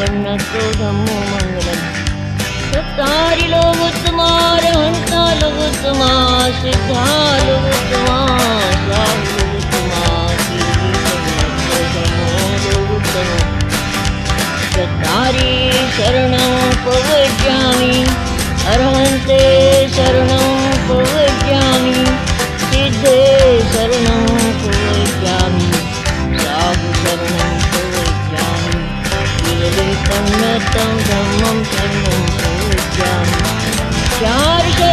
धम्मो लोगोत्तमा चत्वारि शरणं पवज्यामि अर्हन्ते dum dum dum dum dum dum dum. Gotta go.